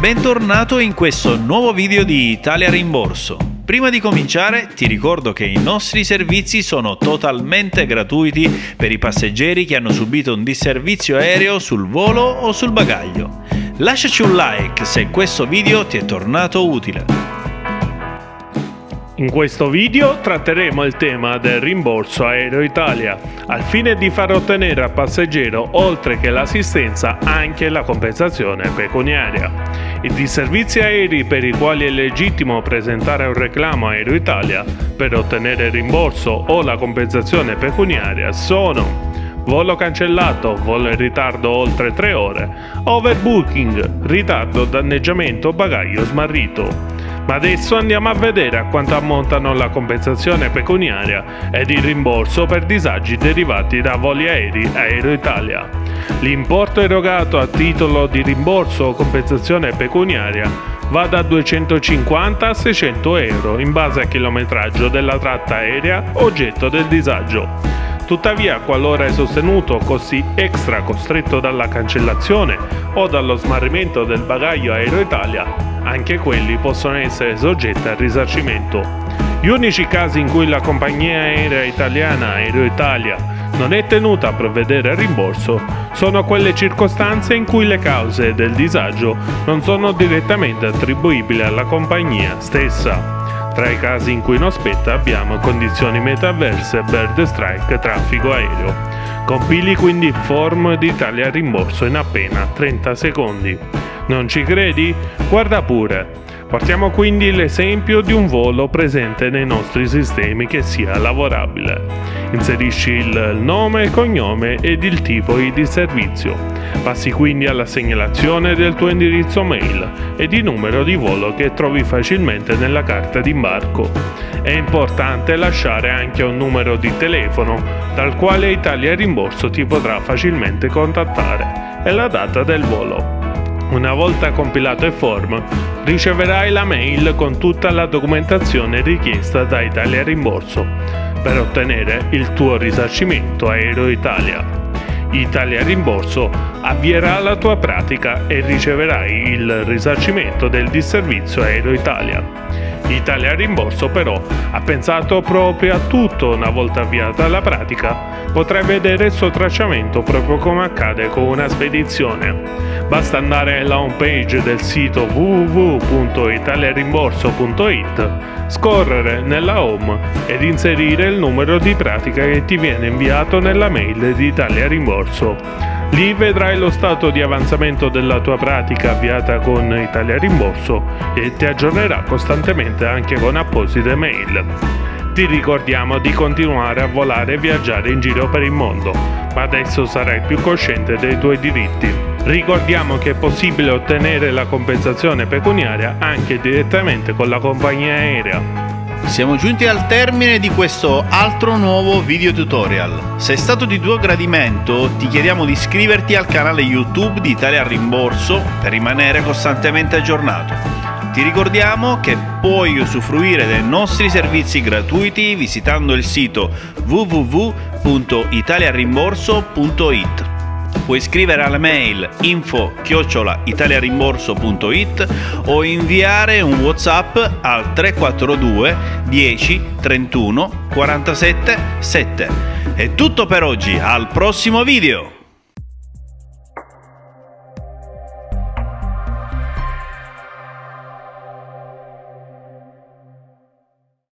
Bentornato in questo nuovo video di Italia Rimborso. Prima di cominciare ti ricordo che i nostri servizi sono totalmente gratuiti per i passeggeri che hanno subito un disservizio aereo sul volo o sul bagaglio. Lasciaci un like se questo video ti è tornato utile. In questo video tratteremo il tema del rimborso Aereo Italia, al fine di far ottenere al passeggero, oltre che l'assistenza, anche la compensazione pecuniaria. I disservizi aerei per i quali è legittimo presentare un reclamo Aereo Italia per ottenere il rimborso o la compensazione pecuniaria sono volo cancellato, volo in ritardo oltre 3 ore, overbooking, ritardo, danneggiamento bagaglio smarrito. Ma adesso andiamo a vedere a quanto ammontano la compensazione pecuniaria ed il rimborso per disagi derivati da voli aerei Aero Italia. L'importo erogato a titolo di rimborso o compensazione pecuniaria va da 250 a 600 euro in base al chilometraggio della tratta aerea oggetto del disagio. Tuttavia, qualora è sostenuto costi extra costretto dalla cancellazione o dallo smarrimento del bagaglio Aero Italia, anche quelli possono essere soggetti al risarcimento. Gli unici casi in cui la compagnia aerea italiana Aero Italia non è tenuta a provvedere al rimborso sono quelle circostanze in cui le cause del disagio non sono direttamente attribuibili alla compagnia stessa. Tra i casi in cui non spetta abbiamo condizioni metaverse, bird strike, traffico aereo. Compili quindi form di tale rimborso in appena 30 secondi. Non ci credi? Guarda pure! Partiamo quindi l'esempio di un volo presente nei nostri sistemi che sia lavorabile. Inserisci il nome, il cognome ed il tipo di servizio. Passi quindi alla segnalazione del tuo indirizzo mail e di numero di volo che trovi facilmente nella carta d'imbarco. È importante lasciare anche un numero di telefono dal quale Italia Rimborso ti potrà facilmente contattare e la data del volo. Una volta compilato il form, riceverai la mail con tutta la documentazione richiesta da Italia Rimborso per ottenere il tuo risarcimento Aereo Italia. Italia Rimborso avvierà la tua pratica e riceverai il risarcimento del disservizio Aereo Italia. Italia Rimborso però ha pensato proprio a tutto una volta avviata la pratica, potrai vedere il suo tracciamento proprio come accade con una spedizione. Basta andare alla home page del sito www.italiarimborso.it, scorrere nella home ed inserire il numero di pratica che ti viene inviato nella mail di Italia Rimborso. Lì vedrai lo stato di avanzamento della tua pratica avviata con Italia Rimborso e ti aggiornerà costantemente anche con apposite mail. Ti ricordiamo di continuare a volare e viaggiare in giro per il mondo, ma adesso sarai più cosciente dei tuoi diritti. Ricordiamo che è possibile ottenere la compensazione pecuniaria anche direttamente con la compagnia aerea. Siamo giunti al termine di questo altro nuovo video tutorial. Se è stato di tuo gradimento, ti chiediamo di iscriverti al canale YouTube di Italia Rimborso per rimanere costantemente aggiornato. Ti ricordiamo che puoi usufruire dei nostri servizi gratuiti visitando il sito www.italiarimborso.it puoi scrivere alla mail info italiarimborso.it o inviare un whatsapp al 342 10 31 47 7 è tutto per oggi al prossimo video